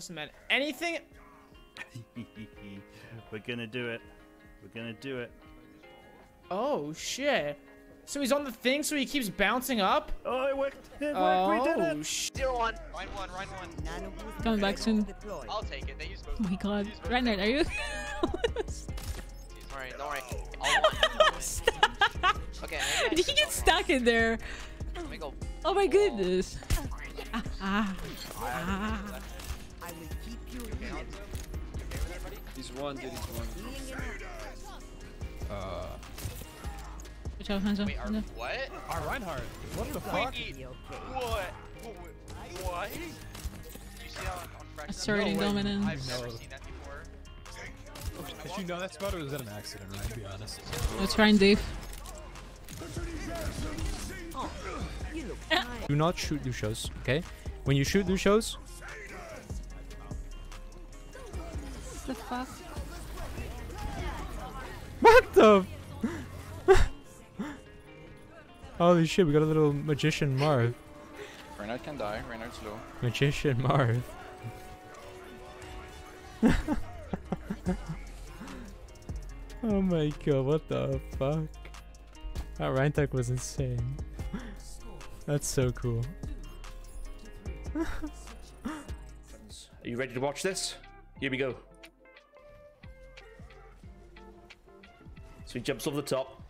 Listen, man. Anything. We're gonna do it. We're gonna do it. Oh shit. So he's on the thing, so he keeps bouncing up. Oh, it worked. It worked. Oh we did it. sh- Zero one. Ryan one. Ryan one. Coming back soon. I'll take it. They use both. Oh my god. Reinhardt, are you? Alright, don't worry. Okay. maybe Did he get stuck in there? Let me go. Oh my goodness. Ah, ah, ah. He's one, dude. He's one. Uh, Watch out, Hanzo. Wait, our, Hanzo. what? Our Reinhardt. What the fuck? Wait, what? What? Did you see that on, on Asserting No dominance. I've never No. seen that before. Did you know that spot or was that an accident, right? To be honest. Let's try and Dave. Do not shoot Lucios, okay? When you shoot Lucios, the fuck? what the? Holy shit, we got a little magician Marth. Reinhardt can die. Reinhardt's low. Magician Marth. oh my god, what the fuck? That Rein tech was insane. That's so cool. Are you ready to watch this? Here we go. So he jumps over the top.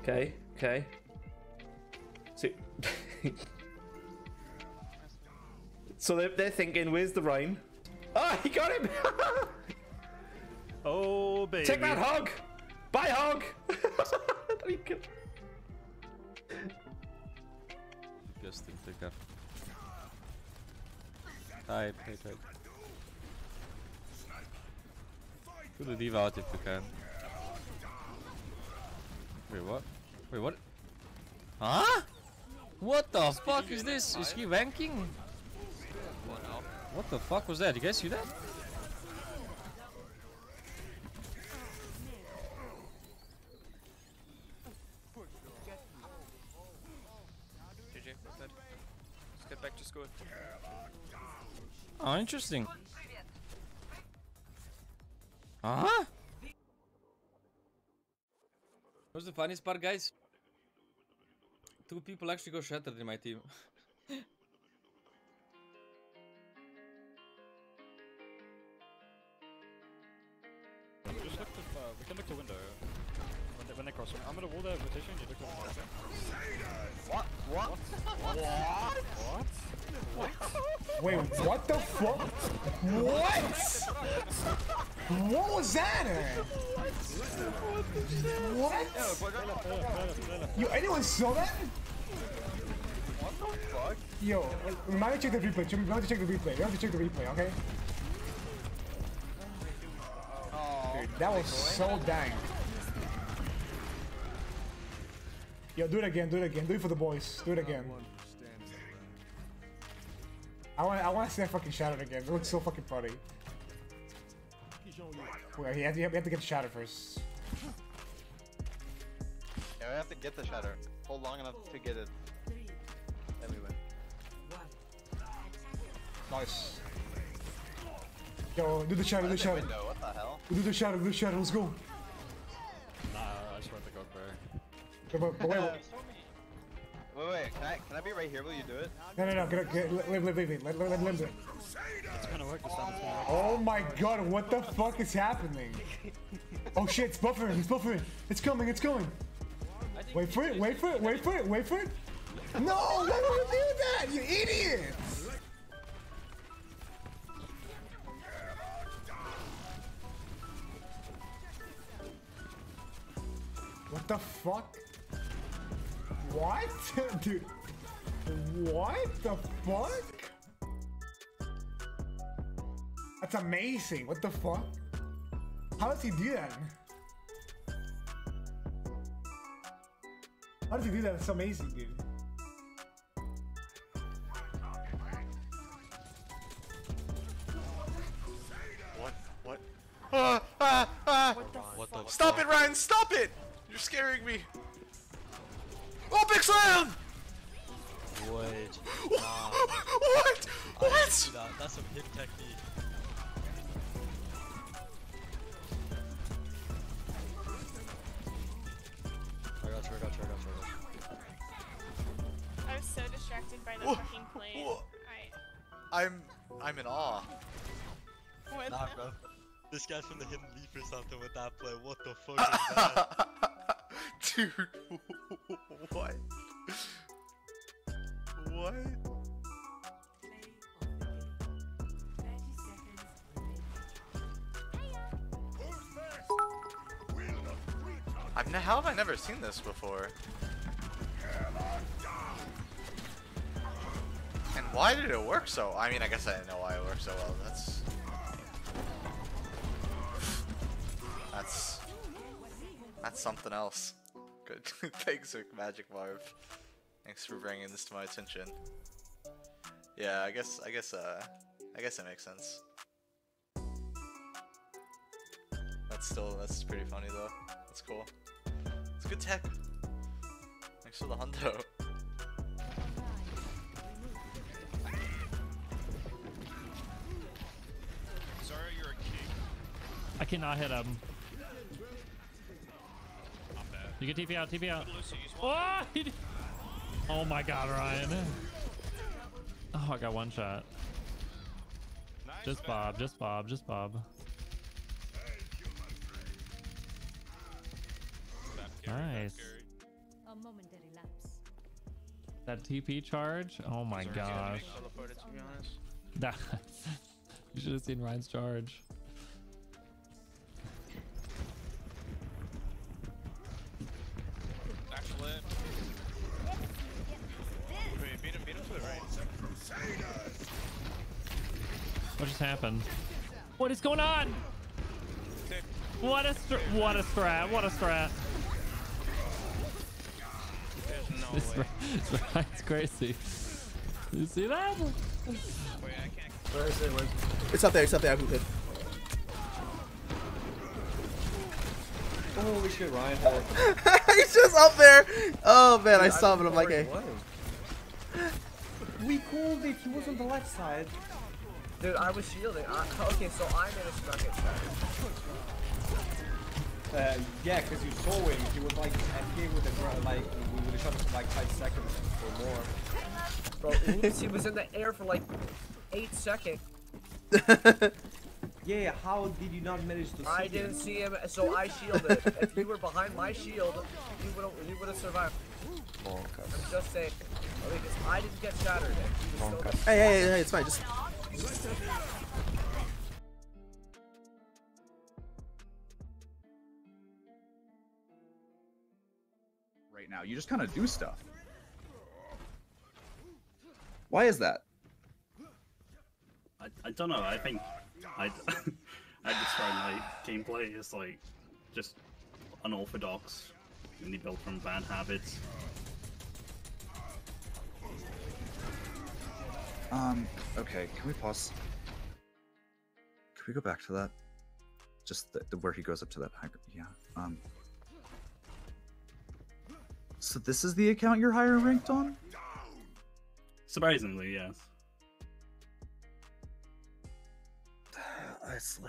Okay, okay. So, so they're, they're thinking, where's the Rein? Oh, ah, he got him! Oh, baby. Take that, Hog! Bye, Hog! Just think take that. Type, type, type. The D.Va out if you can. Wait, what? Wait, what? Huh? What the fuck is this? Is he wanking? What the fuck was that? Did you guys see that? JJ. Let's get back to school. Oh, interesting. Huh? What's the funniest part, guys? Two people actually go shattered in my team. Just look to, uh, we can look to window. When they, when they cross, I'm gonna wall the rotation, you look to window, okay? What? What? What? Wait, what the fuck? What? What was that? What? Yo, anyone saw that? What the fuck? Yo, me to check the replay. Remind me to check the replay. Remind me to check the replay, okay? Dude, that was so dang. Yo, do it again, do it again. Do it for the boys. Do it again. I want I want to see that fucking shadow again. It looks so fucking funny. Wait, you have, to, you have to get the shadow first. Yeah, we have to get the shatter. Hold long enough to get it. Then we win. Nice. Yo, do the shadow, do the That's shadow. window. What the hell? Do the shadow, do the shadow. Let's go. Nah, I swear to go bro. But, but, but wait, Wait, wait, can I, can I be right here? Will you do it? No, no, no, get, get, live, live, live, live, live, live, live. It's gonna work this time, it's gonna work. Oh my god, what the fuck is happening? Oh shit, it's buffering, it's buffering. It's coming, it's coming. Wait for it, wait for it, wait for it, wait for it. No, why would you do that, you idiots? What the fuck? What? Dude. What the fuck? That's amazing. What the fuck? How does he do that? How does he do that? It's amazing, dude. What? What? Ah, ah, ah! What the Stop it, Rein! Stop it! You're scaring me. Oh, big slam! Wait. what? I What? that. That's some hip technique. I got you, I got you, I got you, I got you. I was so distracted by the Whoa, fucking plane. whoa. I. I'm I'm in awe. What Nah, the- bro. This guy's from the Hidden Leaf or something with that play. What the fuck is that? Dude, what? What? I've how have I never seen this before? And why did it work so? I mean, I guess I didn't know why it worked so well. That's that's that's something else. Good. Thanks, Magic Marv. Thanks for bringing this to my attention. Yeah, I guess I guess uh I guess it makes sense. That's still that's pretty funny though. That's cool. It's good tech. Thanks for the hundo. Sorry, you're a king. I cannot hit him. You get TP out, TP out. Oh, one. he did- oh my god, Rein. Oh, I got one shot. Nice, Just man. Bob, just Bob, just Bob. Nice. A momentary lapse. That TP charge? Oh my gosh. That you should have seen Rein's charge. Just happened? What is going on? What a str what a strat, what a strat. there's no This way. Ry- this Rein's crazy. You see that? Wait, I can't. Where is it? It's up there. It's up there. I moved it. Holy shit, Rein. He's just up there. Oh man, I saw him and I'm like, hey. We called it. He was on the left side. Dude, I was shielding. I, okay, so I managed to not get shot. Uh, yeah, because you saw him. He was like FK with the gr- like we would have shot him for like five seconds or more. Bro, oops, he was in the air for like eight seconds. Yeah, how did you not manage to see I didn't see him, so I shielded. if you were behind my shield, you would have you would have survived. I'm just saying. I mean, 'cause I didn't get shattered. And he was still Hey, hey, hey, hey, it's fine. Just right now. You just kind of do stuff. Why is that? I, I don't know. I think I I describe my gameplay as like just unorthodox, only built from bad habits. Um, okay, can we pause? Can we go back to that? Just the, the where he goes up to that high Yeah. Um. So this is the account you're higher ranked on? Surprisingly, yes. I sl-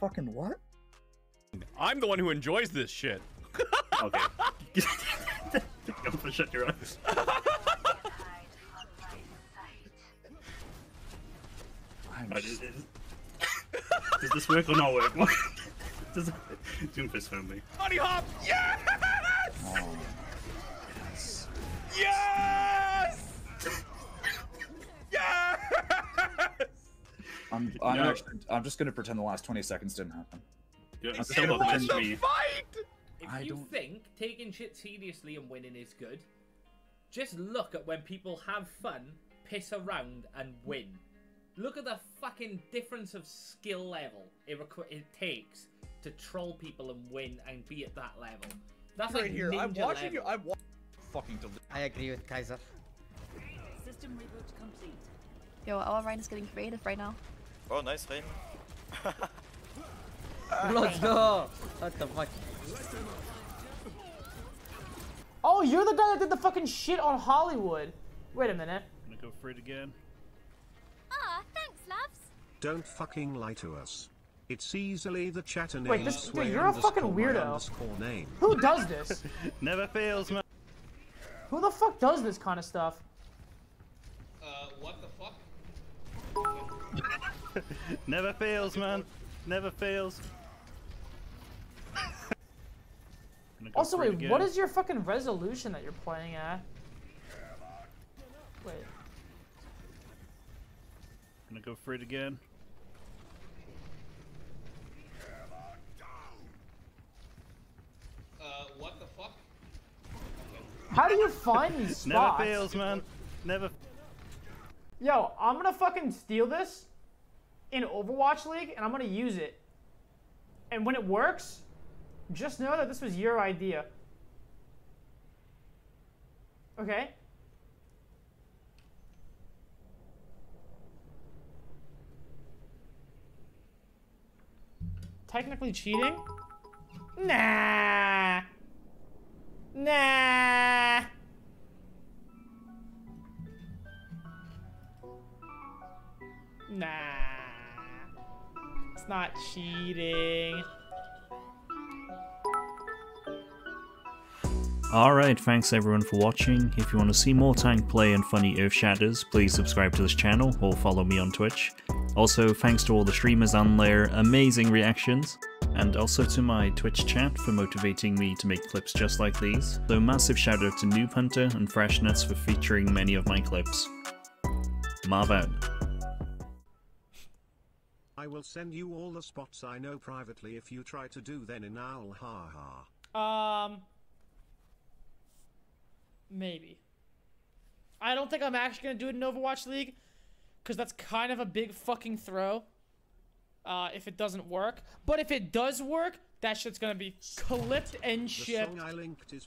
Fucking what? I'm the one who enjoys this shit. Okay. Go for shut your eyes. I'm Uh, does, does this work or not work? does Doomfist phone me? Hop! Yes! Oh, Yes! yes! I'm, I'm No. actually, I'm just gonna pretend the last 20 seconds didn't happen. Yeah, I'm still still gonna a pretend- watch me. If I you don't- think taking shit seriously and winning is good, just look at when people have fun, piss around, and win. Look at the fucking difference of skill level it, requ- it takes to troll people and win and be at that level. That's right like here. I'm ninja watching you. I'm wa- fucking delete. I agree with Kaiser. System reboot complete. Yo, our Rein is getting creative right now. Oh, nice Rein. Let's go! What the fuck? Oh, you're the guy that did the fucking shit on Hollywood. Wait a minute. Gonna go for it again. Ah, thanks, loves. Don't fucking lie to us. It's easily the chatter name. Wait, this- dude, you're a fucking weirdo. name. Who does this? Never fails, man. Who the fuck does this kind of stuff? Uh, what the fuck? Never fails, man. Never fails. Gonna go Also, for wait, what again. is your fucking resolution that you're playing at? Wait. Gonna go for it again. Uh, what the fuck? How do you find these spots? Never fails, man. Never. Yo, I'm gonna fucking steal this in Overwatch League, and I'm gonna use it. And when it works, just know that this was your idea. Okay? Technically cheating? Nah. Nah. Nah. It's not cheating. Alright, thanks everyone for watching. If you want to see more tank play and funny Earth Shatters, please subscribe to this channel or follow me on Twitch. Also, thanks to all the streamers on there, amazing reactions, and also to my Twitch chat for motivating me to make clips just like these. So massive shout out to Noob Hunter and Freshnuts for featuring many of my clips. Marv out. I will send you all the spots I know privately if you try to do then in OWL ha ha. Um, maybe. I don't think I'm actually gonna do it in Overwatch League, because that's kind of a big fucking throw. Uh, if it doesn't work, but if it does work, that shit's gonna be clipped and shipped.